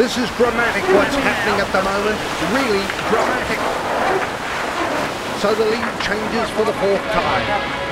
This is dramatic what's happening at the moment. Really dramatic. So the lead changes for the fourth time.